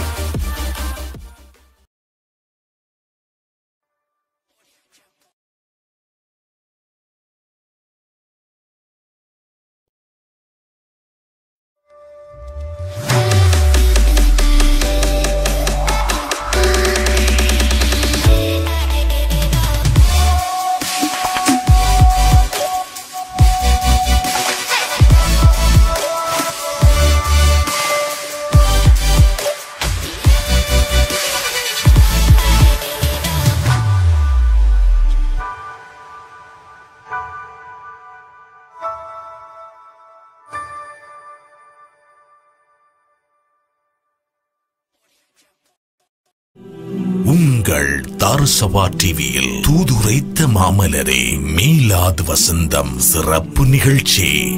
Saba டிவியில் தூதுரைத்த மாமலரே மீலாத் வசந்தம் சிறப்பு நிகழ்ச்சி.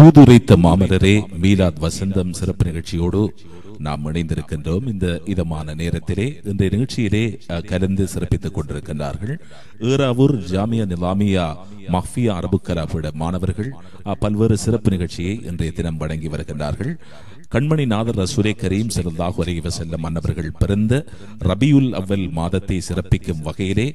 தூதுரைத்த மாமலரே மீலாத் வசந்தம் சிறப்பு நிகழ்ச்சியோடு நாம் இணைந்திருக்கின்றோம். இந்த இதமான நேரத்திலே இந்த நிகழ்ச்சியிலே கலந்து சிறப்பித்துக் கொண்டிருக்கின்றார்கள். ஏராவூர் ஜாமியா நிலாமியா மஃபியா அரபு கலாபிட மாணவர்கள் பல்வேறு சிறப்பு நிகழ்ச்சியை இன்றைய தினம் வழங்கி வருகின்றார்கள். கண்மணி நாதர் ரசூலே கரீம் சிறந்தாக அலைஹி வஸல்லம் மன்னவர்கள் பிறந்த ரபியுல் அவ்வல் மாதத்தை சிறப்பிக்கும் வகையிலே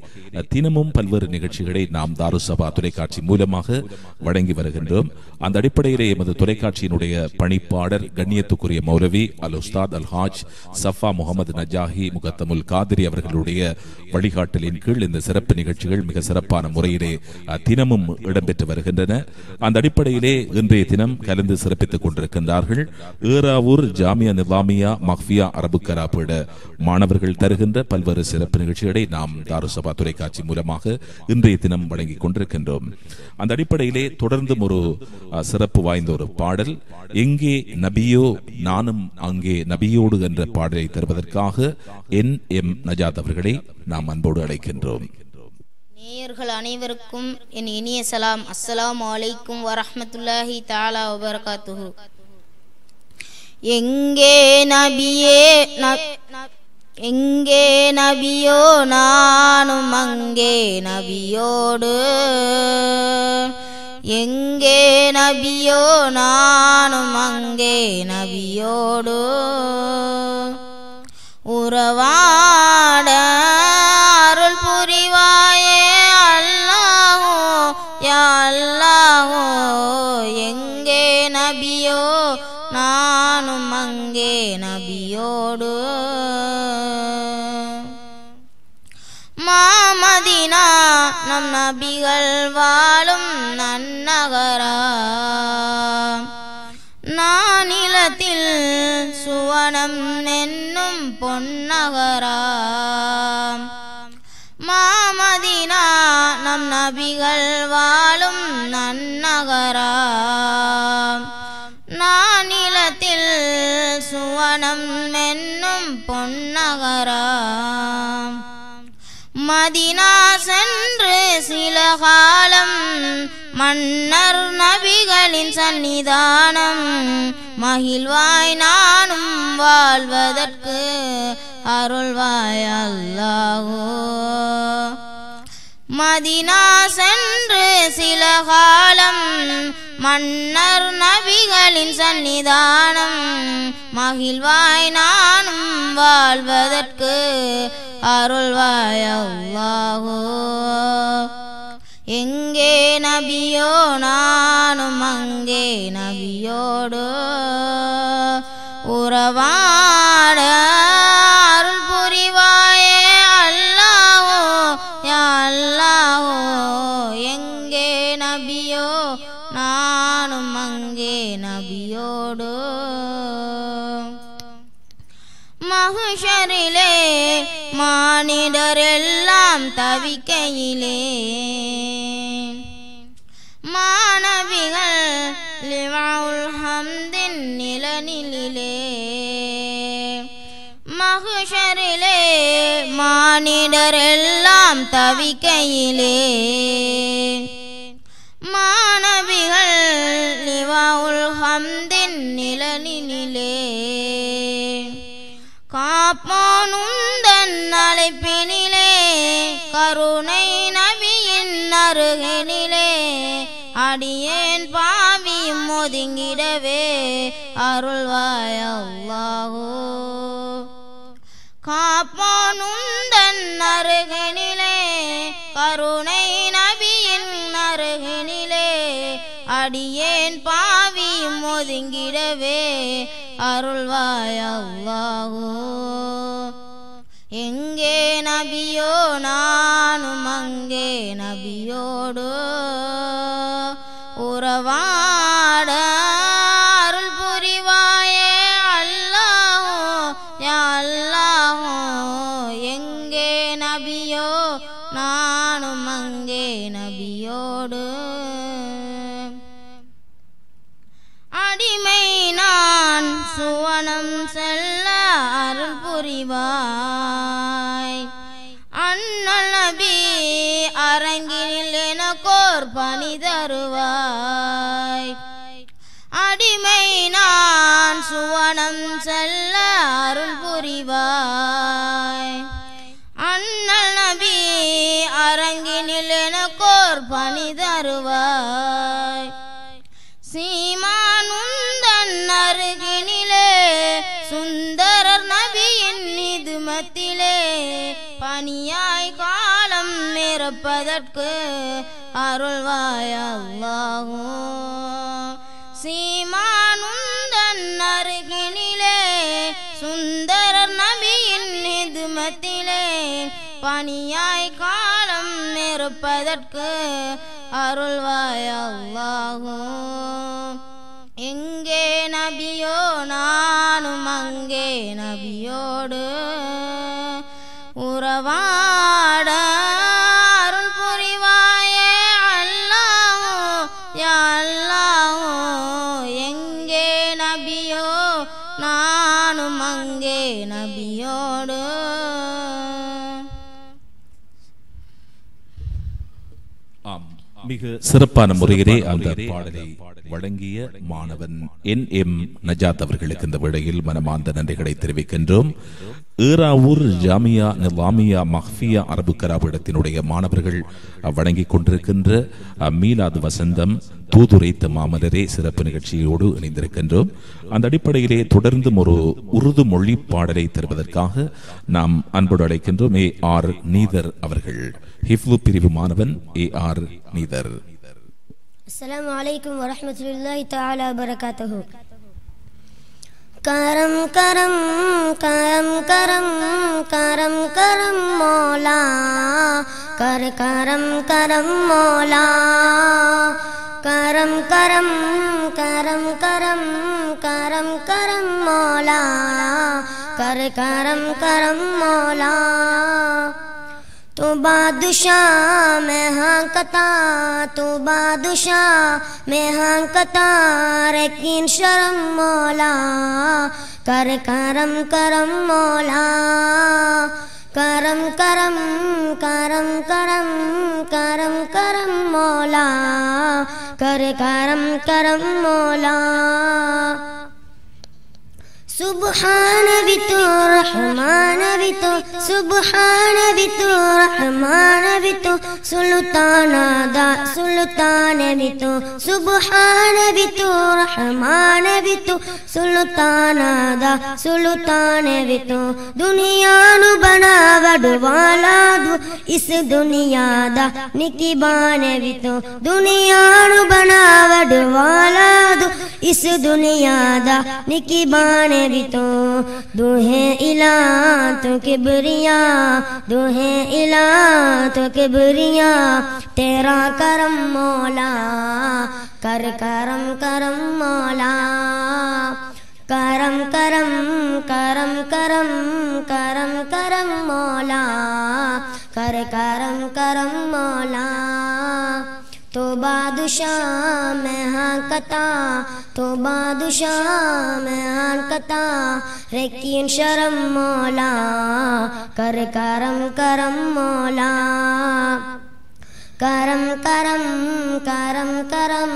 தினமும் பல்வேறு நிகழ்ச்சிகளை நாம் தாருசபா தொலைக்காட்சி மூலமாக வழங்கி வருகின்றோம். அந்த அடிப்படையிலே எமது தொலைக்காட்சியினுடைய பணிப்பாளர் கண்ணியத்துக்குரிய மௌலவி அல் உஸ்தாத் அல் ஹாஜ் சஃபா முகமது நஜாஹி முகத்தமுல் காதிரி அவர்களுடைய வழிகாட்டலின் கீழ் இந்த சிறப்பு நிகழ்ச்சிகள் மிக சிறப்பான முறையிலே தினமும் இடம்பெற்று வருகின்றன. அந்த அடிப்படையிலே இன்றைய தினம் கலந்து சிறப்பித்துக் கொண்டிருக்கின்றார்கள் ஏராவூர் ஜாமியா நிவாமியா மஹ்பியா அரபு கராபீட மாணவர்கள் தருகின்ற பல்வேறு சிறப்பு நிகழ்ச்சிகளை நாம் தாருசபா தொலைக்காட்சி மூலமாக இன்றைய தினம் வழங்கிக் கொண்டிருக்கின்றோம். அந்த அடிப்படையிலே தொடர்ந்தும் ஒரு சிறப்பு வாய்ந்த ஒரு பாடல். எங்கே நபியோ நானும் அங்கே நபியோடு என்ற பாடலை தருவதற்காக என் எம் நஜாத் அவர்களை நாம் அன்போடு அழைக்கின்றோம். நேயர்கள் அனைவருக்கும் என் இனிய சலாம். அஸ்ஸலாம் அலைக்கும் வரஹ்மத்துல்லாஹி தாலா வபரகாத்துஹு. எங்கே நபியே எங்கே நபியோ நானும் அங்கே நபியோடு. எங்கே நபியோ நானும் அங்கே நபியோடு. உறவாட நபிகள் வாழும் நன்னகரா. நானிலத்தில் சுவனம் என்னும் பொன்னகரா. மாமதினா நம் நபிகள் வாழும் நன்னகரா. நானிலத்தில் சுவனம் என்னும் பொன்னகரா. மதினா சென்று சில காலம் மன்னர் நபிகளின் சன்னிதானம். மகிழ்வாய் நானும் வாழ்வதற்கு அருள்வாய் அல்லாஹோ. மதினா சென்று சில காலம் மன்னர் நபிகளின் சந்நிதானம் மகிழ்வாய் நானும் வாழ்வதற்கு அருள்வாய் அல்லாஹோ. எங்கே நபியோ நானும் அங்கே நபியோடு. உறவாட நபியோடு மகுஷரிலே மானிடரெல்லாம் தவிக்கையிலே. மாணவிகள் லிவாவுல் ஹம்தின் நிலநிலே மகுஷரிலே மானிடரெல்லாம் தவிக்கையிலே. மாணவிகள் லிவாவுல் ஹம்தின் நிலனிலே காப்பானுந்தன் அழைப்பினிலே கருணை நபியின் அருகினிலே. அடியேன் பாவியும் ஒதுங்கிடவே அருள்வாய் அல்லாஹோ. காப்போனுந்தன் அருகினிலே கருணை நபியின் அருகினிலே அடியேன் பாவி ஒதுங்கிடவே அருள்வாய் அல்லாஹோ. எங்கே நபியோ? நானும் அங்கே நபியோடோ. தருவாய். அடிமை நான் சுவனம் செல்ல அருள் புரிவாய். அண்ணல் நபி அரங்கினில் எனக்கோர் பணி தருவாய். சீமானுந்தன் அருகினிலே சுந்தரர் நபியின் நிதுமத்திலே பணியாய் காலம் நிரப்பதற்கு அருள்வாய் அல்லாஹோ சீமானுந்தன் அருகினிலே சுந்தரர் நபியின் நிதுமத்திலே பணியாய் காலம் நிற்பதற்கு அருள்வாய் அல்லாஹோ எங்கே நபியோ நானும் அங்கே நபியோடு உறவா மிக சிறப்பான முறையிலே அந்த பாடலை வழங்கிய மாணவன் என் எம் நஜாத் அவர்களுக்கு இந்த வேளையில் மனமார்ந்த நன்றிகளை தெரிவிக்கின்றோம். ஈராவூர் ஜாமியா நிலாமியா மஹ்பியா அரபு கராபிடத்தினுடைய மாணவர்கள் வழங்கிக் கொண்டிருக்கின்ற மீலாது வசந்தம் தூதுரைத்த மாமலரே சிறப்பு நிகழ்ச்சியோடு இணைந்திருக்கின்றோம். அந்த அடிப்படையிலே தொடர்ந்தும் ஒரு உருது மொழி பாடலை தருவதற்காக நாம் அன்போடு அழைக்கின்றோம். ஏ ஆர் நீதர் அவர்கள். ஹிஃப்லு பிரிவு மாணவன் ஏ ஆர் நீதர். السلام علیکم ورحمۃ اللہ تعالی وبرکاتہ۔ کرم کرم کرم کرم کرم کرم مولا۔ کر، کرم کرم مولا۔ کرم کرم کرم کرم کرم کرم مولا۔ کر، کرم کرم مولا۔ تو بادشاہ میں ہاں کتا تو بادشاہ میں ہانکتا رکین شرم مولا، کر کرم کرم مولا، کرم کرم کرم کرم کرم کرم مولا، کر کرم کرم مولا۔ سبحان بھی تو رحمان بھی تو سبحان بھی تو رحمان بھی تو سلطان دا سلطان بھی تو سبحان بھی تو رحمان بھی تو سلطان دا سلطان بھی تو دنیا نو بنا وڈ والا دو اس دنیا دا نکی بان بھی تو دنیا نو بنا وڈ والا دو اس دنیا دا نکی بان تیری تو دو علا الہ تو کبریا دو علا الہ تو کبریا، تیرا کرم مولا، کر کرم کرم مولا، کرم کرم کرم کرم کرم کرم مولا، کر کرم کرم مولا۔ تو بادشاہ میں ہاں کتا تو بادشاہ میں ہاں کتا رکین شرم مولا، کر کرم کرم مولا۔ کرم کرم کرم کرم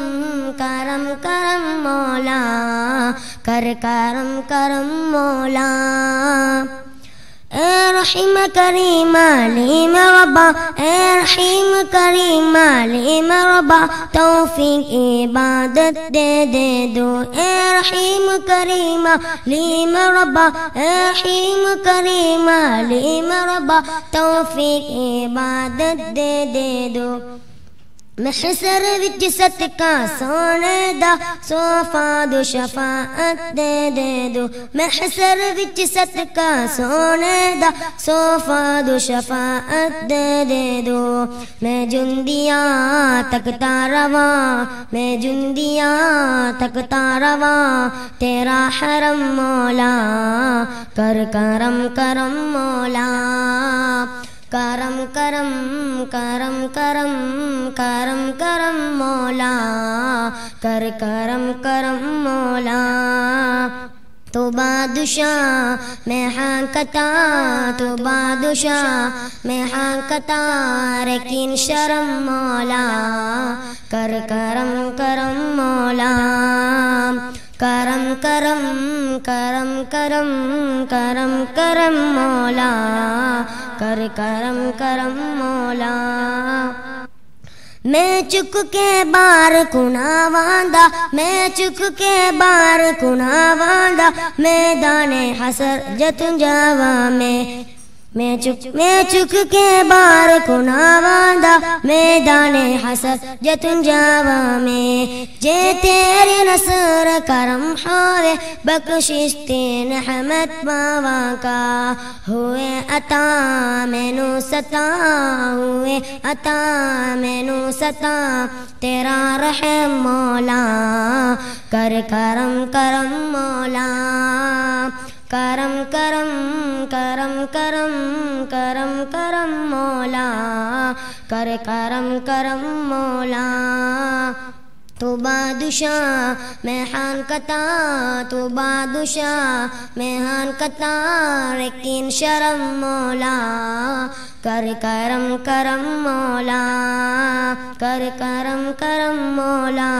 کرم کرم مولا۔ کر کرم کرم مولا۔ ارحم كريما لما ربا ارحم كريما لما ربا توفيق عبادت دے ارحم كريما لما ربا ارحم كريما لما ربا توفيق عبادت دے محشر وچ ست سونے دا صوفا دو شفاعت دے دے دو۔ محشر وچ ست سونے دا صوفا دو شفاعت دے دے دو۔ میں جندیاں تکتا رواں، میں جندیاں تکتا رواں۔ تیرا حرم مولا، کر کرم کرم مولا۔ کرم کرم کرم کرم کرم کرم مولا کر کرم کرم مولا تو بادشاہ میں ہاں کتا تو بادشاہ میں ہاں کتا رکین شرم مولا کر کرم کرم مولا करम करम करम करम करम करम मौला। कर करम करम मौला। मैं चुक के बार कुना वांदा मैं चुक के बार कुना वांदा। मैदाने हसर जतुन जावा में میں چک میں چک کے بار کناواندہ میدان حسر جتن جاوا میں جے تیرے نصر کرم ہوئے بخشش تین حمد ماوا کا ہوئے عطا مینو ستا ہوئے عطا مینو ستا تیرا رحم مولا کر کرم کرم مولا کرم کرم کرم کرم کرم کرم مولا کر کرم کرم مولا تو بادشاہ میں ہان کتا تو بادشاہ میں ہان کتا لیکن شرم مولا کر کرم کرم مولا کر کرم کرم مولا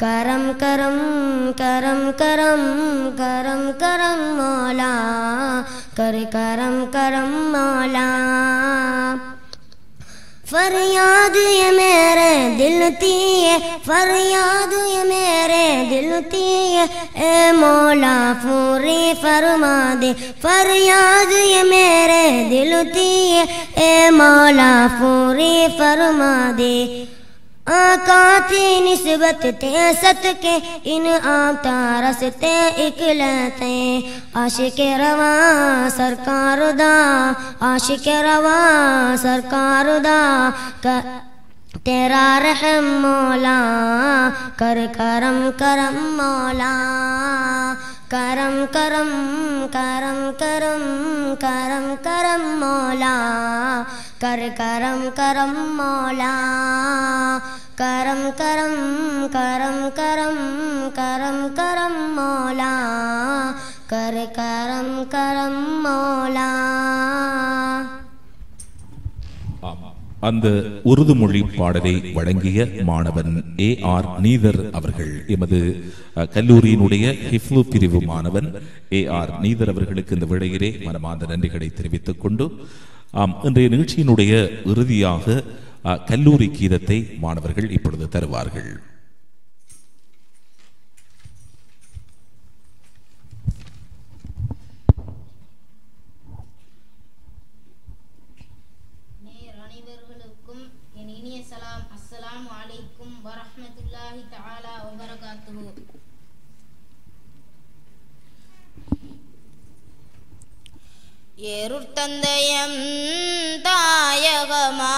کرم کرم کرم کرم کرم کرم مولا کر کرم کرم مولا فریاد یہ میرے دل تی ہے، فریاد یہ میرے دل تی ہے۔ اے مولا پوری فرما دے، فریاد یہ میرے دل تھی ہے۔ اے مولا پوری فرما دے۔ آقا کی نسبت تے ست کے ان عام تارستے اکلتے عاشق رواں سرکار دا، عاشق رواں سرکار دا۔ تیرا رحم مولا، کر کرم کرم مولا، کرم کرم کرم کرم کرم کرم مولا، کر کرم کرم مولا، کرم کرم کرم کرم کرم کرم مولا، کر کرم کرم مولا۔ அந்த உருது மொழி பாடலை வழங்கிய மாணவன் ஏ ஆர் நீதர் அவர்கள் எமது கல்லூரியினுடைய ஹிஃப்லு பிரிவு மாணவன் ஏ ஆர் நீதர் அவர்களுக்கு இந்த விடையிலே மனமார்ந்த நன்றிகளை தெரிவித்துக் கொண்டு ஆம் இன்றைய நிகழ்ச்சியினுடைய இறுதியாக கல்லூரி கீதத்தை மாணவர்கள் இப்பொழுது தருவார்கள். السلام عليكم ورحمة الله تعالى وبركاته ஏருர்த்தந்தயம் தாயகமா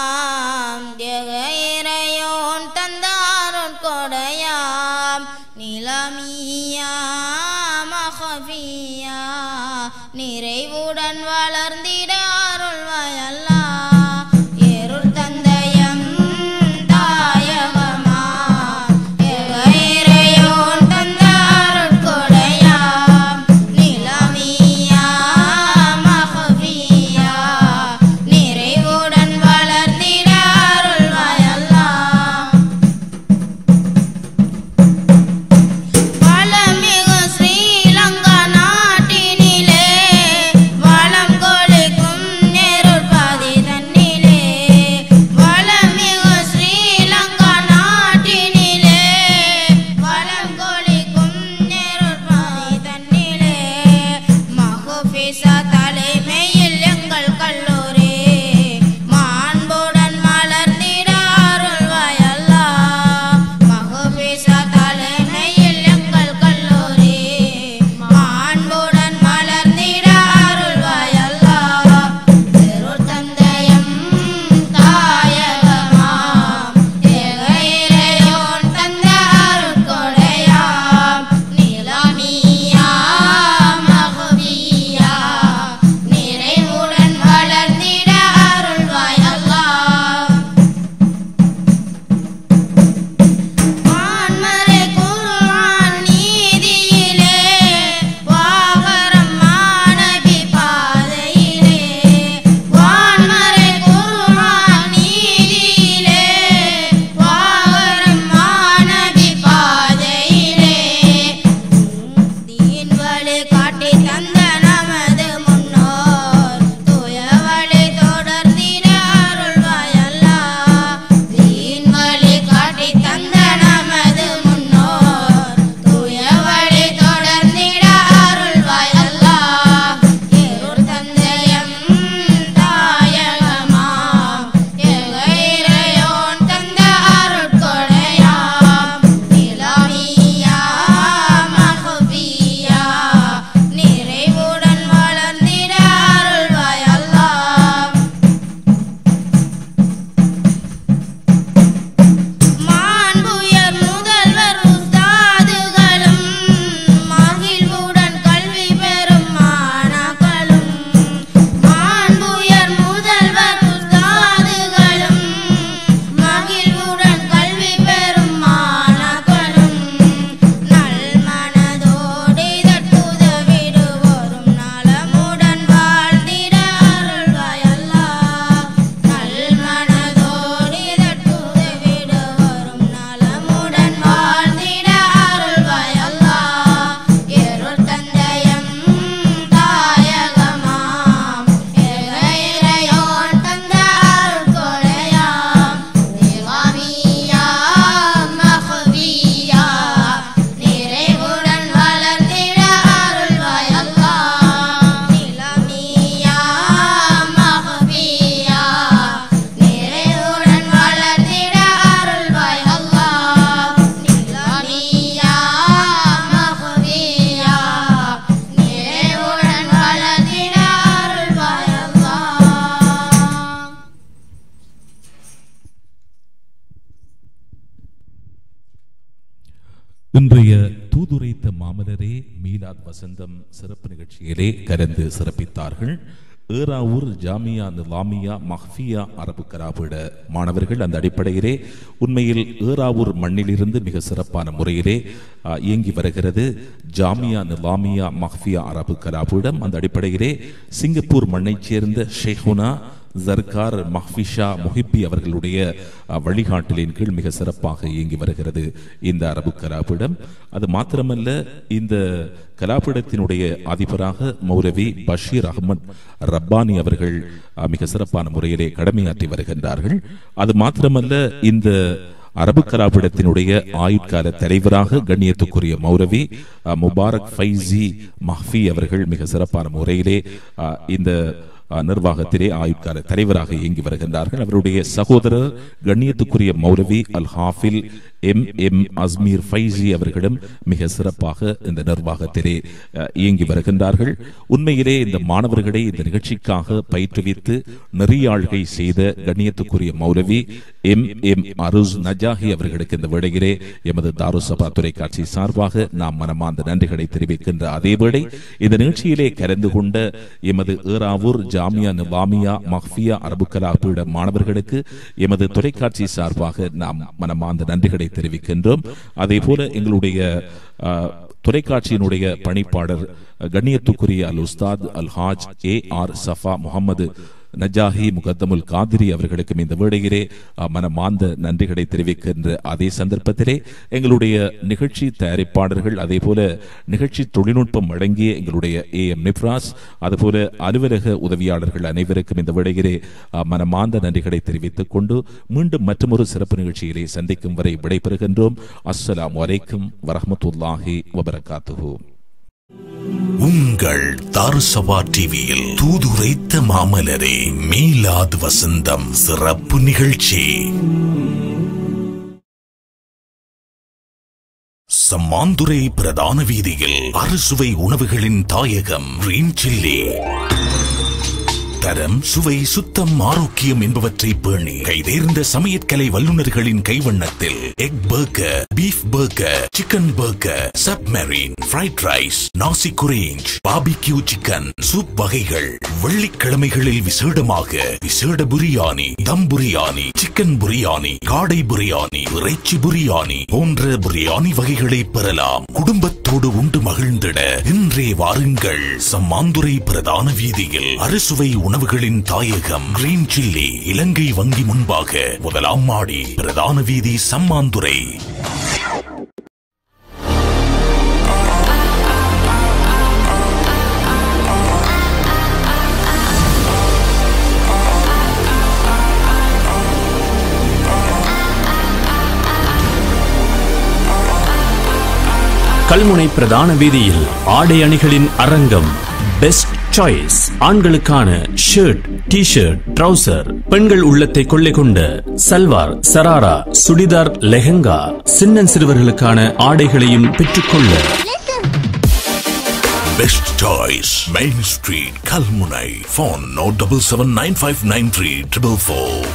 மிலாத் வசந்தம் சிறப்பு நிகழ்ச்சியிலே கலந்து சிறப்பித்தார்கள். ஏராவூர் ஜாமியா நிலாமியா மஹ்ஃபியா அரபு கராபிட மாணவர்கள் அந்த அடிப்படையிலே உண்மையில் ஏராவூர் மண்ணிலிருந்து மிக சிறப்பான முறையிலே இயங்கி வருகிறது. ஜாமியா நிலாமியா மஹ்ஃபியா அரபு கராபிடம் அந்த அடிப்படையிலே சிங்கப்பூர் மண்ணைச் சேர்ந்த ஷேஹுனா ஜர்கார் மஹ்ஃபிஷா முஹிப்பி அவர்களுடைய வழிகாட்டலின் கீழ் மிக சிறப்பாக இயங்கி வருகிறது இந்த அரபு கலாபிடம் அது மாத்திரமல்ல இந்த கலாபிடத்தினுடைய அதிபராக மௌரவி பஷீர் அகமத் ரப்பானி அவர்கள் மிக சிறப்பான முறையிலே கடமையாற்றி வருகின்றார்கள். அது மாத்திரமல்ல இந்த அரபு கலாபிடத்தினுடைய ஆயுட்கால தலைவராக கண்ணியத்துக்குரிய மௌரவி முபாரக் ஃபைசி மஹ்ஃபி அவர்கள் மிக சிறப்பான முறையிலே இந்த நிர்வாகத்திலே ஆயுட்கால தலைவராக இயங்கி வருகின்றார்கள். அவருடைய சகோதரர் கண்ணியத்துக்குரிய மௌலவி அல் ஹாஃபில் எம். எம். அஸ்மீர் ஃபைசி அவர்களும் மிக சிறப்பாக இந்த நிர்வாகத்திலே இயங்கி வருகின்றார்கள். உண்மையிலே இந்த மாணவர்களை இந்த நிகழ்ச்சிக்காக பயிற்றுவித்து நெறியாழ்கை செய்த கண்ணியத்துக்குரிய மௌலவி எம். எம். அருஸ் நஜாஹி அவர்களுக்கு இந்த விடையிலே எமது தாருசபா தொலைக்காட்சி சார்பாக நாம் மனமார்ந்த நன்றிகளை தெரிவிக்கின்ற அதேவேளை இந்த நிகழ்ச்சியிலே கலந்து கொண்ட எமது ஏராவூர் ஜாமியா நிவாமியா மஹ்ஃபியா அரபு கலாபீட மாணவர்களுக்கு எமது தொலைக்காட்சி சார்பாக நாம் மனமார்ந்த நன்றிகளை தெரிவிக்கின்றோம். அதே போல எங்களுடைய தொலைக்காட்சியினுடைய பணிப்பாளர் கண்ணியத்துக்குரிய அல் உஸ்தாத் அல் ஹாஜ் ஏ ஆர் சஃபா முகமது நஜாஹி முகத்தமுல் காதிரி அவர்களுக்கும் இந்த வேடையிலே மனமாந்த மனமார்ந்த நன்றிகளை தெரிவிக்கின்ற அதே சந்தர்ப்பத்திலே எங்களுடைய நிகழ்ச்சி தயாரிப்பாளர்கள் அதே போல நிகழ்ச்சி தொழில்நுட்பம் வழங்கிய எங்களுடைய ஏ எம் நிப்ராஸ் அதுபோல அலுவலக உதவியாளர்கள் அனைவருக்கும் இந்த வேளையிலே மனமாந்த மனமார்ந்த நன்றிகளை தெரிவித்துக் கொண்டு மீண்டும் மற்றொரு சிறப்பு நிகழ்ச்சியிலே சந்திக்கும் வரை விடைபெறுகின்றோம். அஸ்ஸலாம் அலைக்கும் வரமத்துல்லாஹி வபரகாத்துஹு. உங்கள் தாருசபா டிவியில் தூதுரைத்த மாமலரே மீலாது வசந்தம் சிறப்பு நிகழ்ச்சி. சம்மாந்துரை பிரதான வீதியில் அறுசுவை உணவுகளின் தாயகம் கிரீன் சில்லி தரம் சுவை சுத்தம் ஆரோக்கியம் என்பவற்றை பேணி கைதேர்ந்த சமையற்கலை வல்லுநர்களின் கைவண்ணத்தில் egg burger beef burger chicken burger submarine fried rice நாசி குரேஞ்ச் பாபிக்யூ சிக்கன் சூப் வகைகள் வெள்ளிக்கிழமைகளில் விசேடமாக விசேட புரியாணி தம் புரியாணி சிக்கன் புரியாணி காடை புரியாணி இறைச்சி புரியாணி போன்ற புரியாணி வகைகளை பெறலாம். குடும்பத்தோடு உண்டு மகிழ்ந்திட இன்றே வாருங்கள். சம்மாந்துரை பிரதான வீதியில் அறுசுவை உணவுகளின் தாயகம் கிரீன் சில்லி இலங்கை வங்கி முன்பாக முதலாம் மாடி பிரதான வீதி சம்மாந்துரை கல்முனை பிரதான வீதியில் ஆடை அணிகளின் அரங்கம் பெஸ்ட் சாய்ஸ் ஆண்களுக்கான ஷர்ட் டி ஷர்ட் ட்ரவுசர் பெண்கள் உள்ளத்தை கொள்ளை கொண்ட சல்வார் சராரா சுடிதார் லெஹங்கா. சின்னன் சிறுவர்களுக்கான ஆடைகளையும் பெற்றுக்கொள்ள. Best choice main street Kalmunai phone no double seven nine five nine three triple four